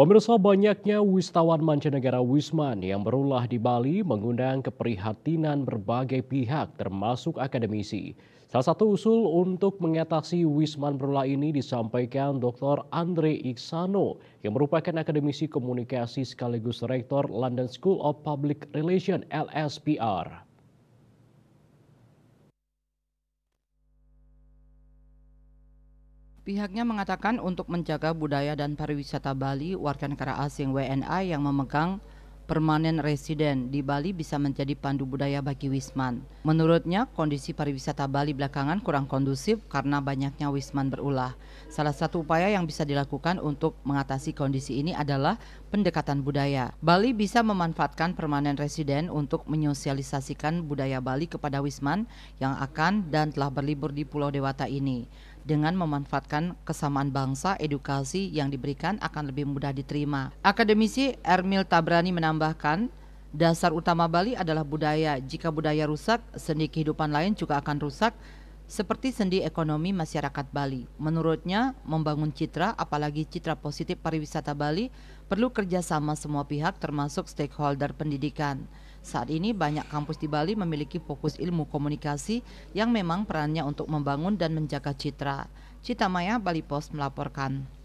Pemirsa banyaknya wisatawan mancanegara Wisman yang berulah di Bali mengundang keprihatinan berbagai pihak termasuk akademisi. Salah satu usul untuk mengatasi Wisman berulah ini disampaikan Dr. Andre Iksano yang merupakan akademisi komunikasi sekaligus rektor London School of Public Relations LSPR. Pihaknya mengatakan untuk menjaga budaya dan pariwisata Bali, warga negara asing WNA yang memegang permanen residen di Bali bisa menjadi pandu budaya bagi Wisman. Menurutnya, kondisi pariwisata Bali belakangan kurang kondusif karena banyaknya Wisman berulah. Salah satu upaya yang bisa dilakukan untuk mengatasi kondisi ini adalah pendekatan budaya. Bali bisa memanfaatkan permanen residen untuk menyosialisasikan budaya Bali kepada Wisman yang akan dan telah berlibur di Pulau Dewata ini dengan memanfaatkan kesamaan bangsa, edukasi yang diberikan akan lebih mudah diterima. Akademisi Ermil Tabrani menambahkan, dasar utama Bali adalah budaya. Jika budaya rusak, sendi kehidupan lain juga akan rusak seperti sendi ekonomi masyarakat Bali. Menurutnya, membangun citra, apalagi citra positif pariwisata Bali, perlu kerjasama semua pihak termasuk stakeholder pendidikan. Saat ini banyak kampus di Bali memiliki fokus ilmu komunikasi yang memang perannya untuk membangun dan menjaga citra. Cita Maya, Bali Post melaporkan.